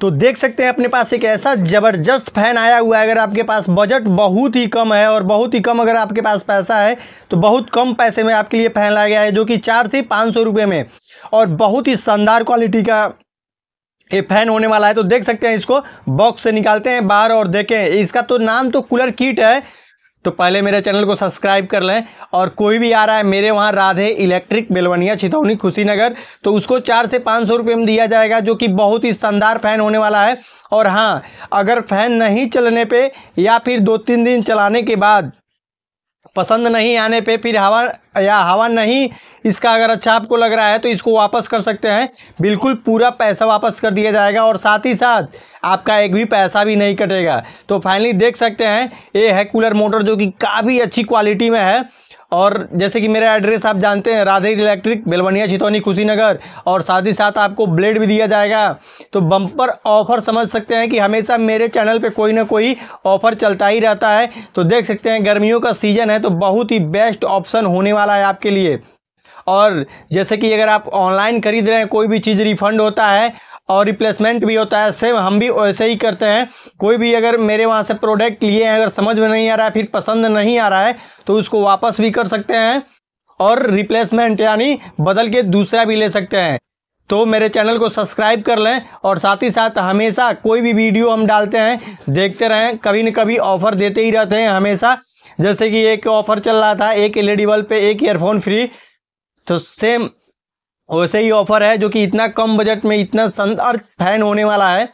तो देख सकते हैं अपने पास एक ऐसा ज़बरदस्त फ़ैन आया हुआ है। अगर आपके पास बजट बहुत ही कम है और बहुत ही कम अगर आपके पास पैसा है तो बहुत कम पैसे में आपके लिए फ़ैन लाया गया है, जो कि चार से पाँच सौ रुपये में। और बहुत ही शानदार क्वालिटी का ये फ़ैन होने वाला है। तो देख सकते हैं इसको बॉक्स से निकालते हैं बाहर और देखें, इसका तो नाम तो कूलर किट है तो पहले मेरे चैनल को सब्सक्राइब कर लें और कोई भी आ रहा है, मेरे वहाँ राधे इलेक्ट्रिक बेलवनिया छितौनी खुशीनगर तो उसको चार से पाँच सौ रुपये में दिया जाएगा, जो कि बहुत ही शानदार फ़ैन होने वाला है। और हाँ अगर फ़ैन नहीं चलने पे या फिर दो तीन दिन चलाने के बाद पसंद नहीं आने पे फिर हवा या हवा नहीं, इसका अगर अच्छा आपको लग रहा है तो इसको वापस कर सकते हैं। बिल्कुल पूरा पैसा वापस कर दिया जाएगा और साथ ही साथ आपका एक भी पैसा भी नहीं कटेगा। तो फाइनली देख सकते हैं, ये है कूलर मोटर जो कि काफ़ी अच्छी क्वालिटी में है। और जैसे कि मेरा एड्रेस आप जानते हैं, राधे इलेक्ट्रिक, बेलवनिया, चितौनी खुशीनगर और साथ ही साथ आपको ब्लेड भी दिया जाएगा। तो बम्पर ऑफ़र समझ सकते हैं कि हमेशा मेरे चैनल पे कोई ना कोई ऑफ़र चलता ही रहता है। तो देख सकते हैं, गर्मियों का सीज़न है तो बहुत ही बेस्ट ऑप्शन होने वाला है आपके लिए। और जैसे कि अगर आप ऑनलाइन खरीद रहे हैं, कोई भी चीज़ रिफ़ंड होता है और रिप्लेसमेंट भी होता है सेम हम भी वैसे ही करते हैं। कोई भी अगर मेरे वहाँ से प्रोडक्ट लिए हैं, अगर समझ में नहीं आ रहा है, फिर पसंद नहीं आ रहा है तो उसको वापस भी कर सकते हैं और रिप्लेसमेंट यानी बदल के दूसरा भी ले सकते हैं। तो मेरे चैनल को सब्सक्राइब कर लें और साथ ही साथ हमेशा कोई भी वीडियो हम डालते हैं, देखते रहें, कभी न कभी ऑफ़र देते ही रहते हैं हमेशा। जैसे कि एक ऑफ़र चल रहा था, एक एल ई बल्ब पे एक ईयरफोन फ्री तो सेम वैसे ही ऑफ़र है जो कि इतना कम बजट में इतना शानदार फ़ैन होने वाला है।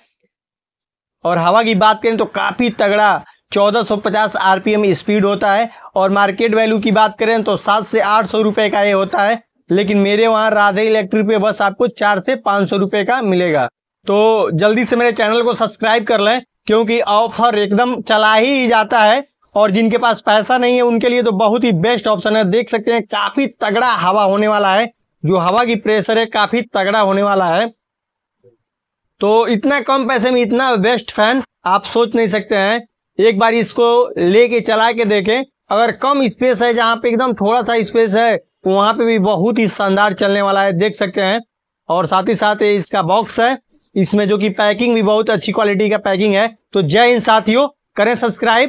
और हवा की बात करें तो काफ़ी तगड़ा 1450 आरपीएम स्पीड होता है। और मार्केट वैल्यू की बात करें तो सात से आठ सौ रुपये का ये होता है। लेकिन मेरे वहाँ राधे इलेक्ट्रिक पे बस आपको चार से पाँच सौ रुपये का मिलेगा। तो जल्दी से मेरे चैनल को सब्सक्राइब कर लें, क्योंकि ऑफ़र एकदम चला ही जाता है। और जिनके पास पैसा नहीं है, उनके लिए तो बहुत ही बेस्ट ऑप्शन है। देख सकते हैं, काफ़ी तगड़ा हवा होने वाला है। जो हवा की प्रेशर है, काफ़ी तगड़ा होने वाला है। तो इतना कम पैसे में इतना बेस्ट फ़ैन आप सोच नहीं सकते हैं। एक बार इसको लेके चला के देखें। अगर कम स्पेस है, जहाँ पे एकदम थोड़ा सा स्पेस है तो वहाँ पे भी बहुत ही शानदार चलने वाला है, देख सकते हैं। और साथ ही साथ इसका बॉक्स है। इसमें जो कि पैकिंग भी बहुत अच्छी क्वालिटी का पैकिंग है। तो जय हिंद साथियों, करें सब्सक्राइब